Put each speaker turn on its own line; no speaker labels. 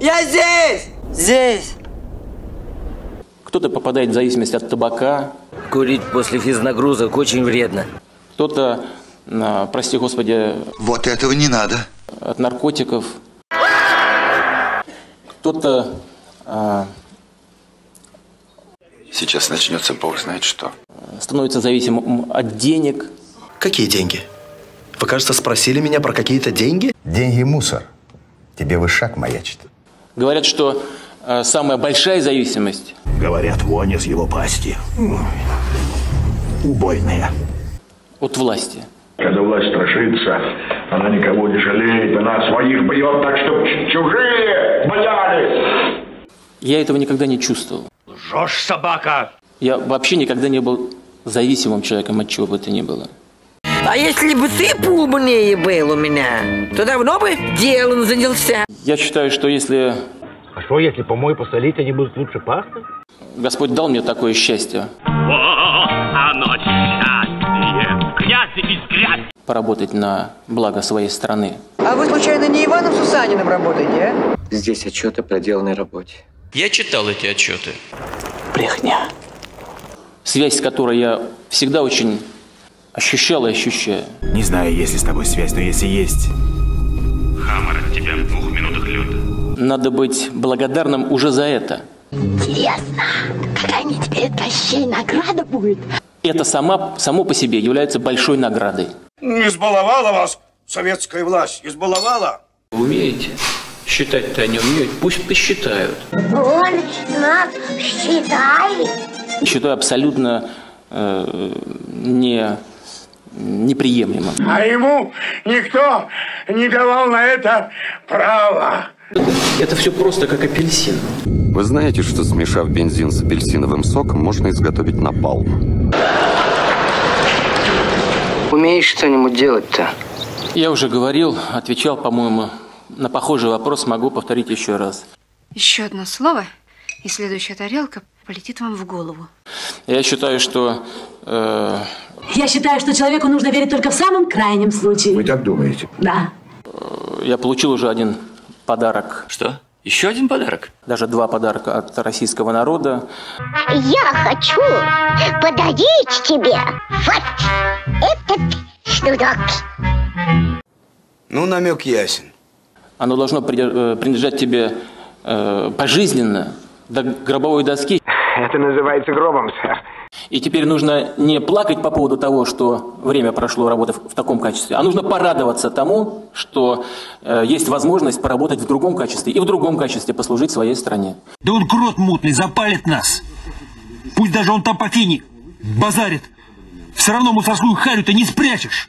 Я здесь! Здесь!
Кто-то попадает в зависимость от табака,
Курить после физнагрузок очень вредно.
кто-то, а, прости господи,
Вот этого не надо.
от наркотиков, кто-то а,
Сейчас начнется бог знает что.
становится зависимым от денег.
Какие деньги? Вы, кажется, спросили меня про какие-то деньги?
Деньги – мусор. Тебе вышаг маячит.
Говорят, что а, самая большая зависимость
Говорят, вонь из его пасти. Ой, Убойная.
от власти.
Когда власть страшится, она никого не жалеет, она своих бьет так, чтобы чужие боялись.
Я этого никогда не чувствовал.
Жжешь, собака!
Я вообще никогда не был зависимым человеком от чего бы то ни было.
А если бы ты поумнее был у меня, то давно бы делом занялся.
Я считаю, что если
А что, если помой посолить, они будут лучше пахнуть?
Господь дал мне такое счастье
оно счастье, грязи из грязи.
поработать на благо своей страны.
А вы случайно не Иваном Сусаниным работаете, а?
Здесь отчет о проделанной работе.
Я читал эти отчеты.
Брехня. Связь, с которой я всегда очень ощущал и ощущаю.
Не знаю, есть ли с тобой связь, но если есть...
Надо быть благодарным уже за это.
Интересно, какая мне теперь от Кощей награда будет?
Это сама, само по себе является большой наградой.
Избаловала вас советская власть, избаловала.
Умеете? Считать-то они умеют, пусть посчитают.
Он нас считает.
Считаю абсолютно э, не, неприемлемым.
А ему никто не давал на это права.
Это все просто как апельсин.
Вы знаете, что смешав бензин с апельсиновым соком, можно изготовить напалм?
Умеешь что-нибудь делать-то?
Я уже говорил, отвечал, по-моему, на похожий вопрос, могу повторить еще раз.
Еще одно слово, и следующая тарелка полетит вам в голову.
Я считаю, что э,
Я считаю, что человеку нужно верить только в самом крайнем случае.
Вы так думаете?
Да.
я получил уже один подарок,
Что? Еще один подарок?
даже два подарка от российского народа.
Я хочу подарить тебе вот этот шнурок.
Ну, намек ясен.
Оно должно при- принадлежать тебе э, пожизненно, до гробовой доски.
Это называется гробом, сэр.
И теперь нужно не плакать по поводу того, что время прошло, работав в таком качестве, а нужно порадоваться тому, что э, есть возможность поработать в другом качестве и в другом качестве послужить своей стране.
Да он крот мутный, запалит нас. Пусть даже он там по фине базарит. Все равно мусорскую харю ты не спрячешь.